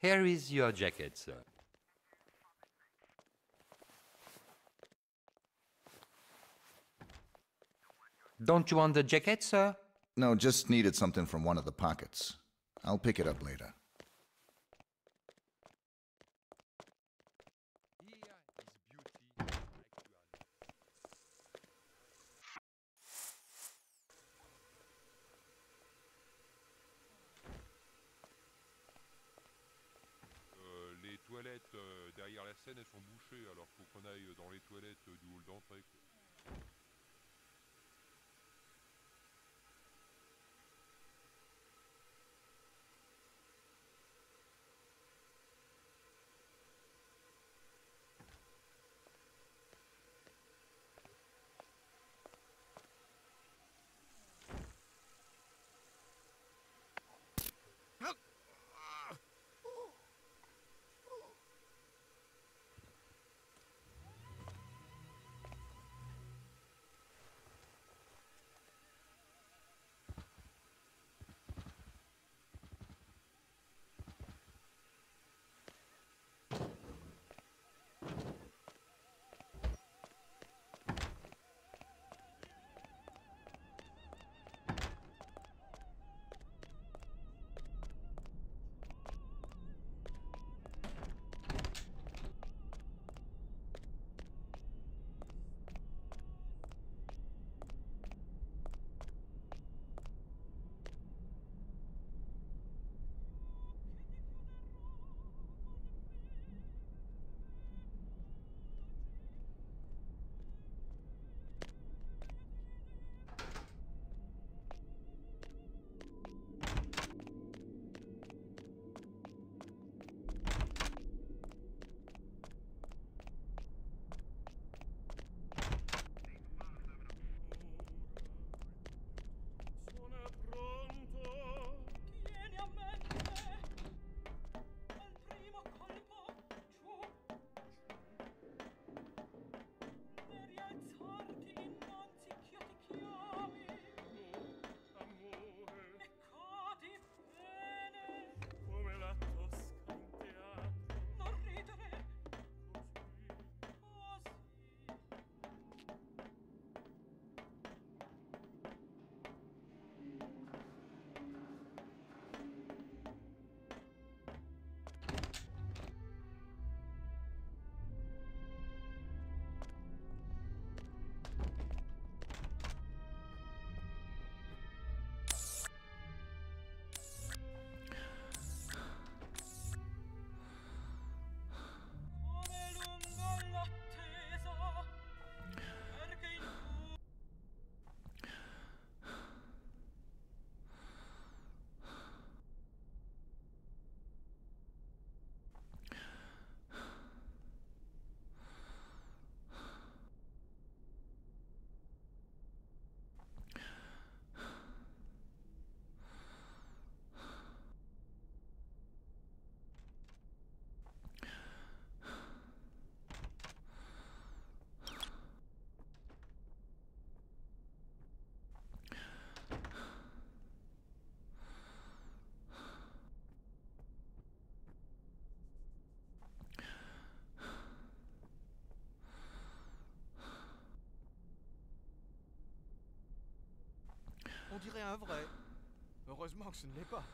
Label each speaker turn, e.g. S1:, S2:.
S1: Here is your jacket, sir. Don't you want the jacket, sir?
S2: No, just needed something from one of the pockets. I'll pick it up later.
S3: Euh, derrière la scène elles sont bouchées alors faut qu'on aille dans les toilettes du hall d'entrée.
S4: Un vrai. Heureusement que ce ne l'est pas.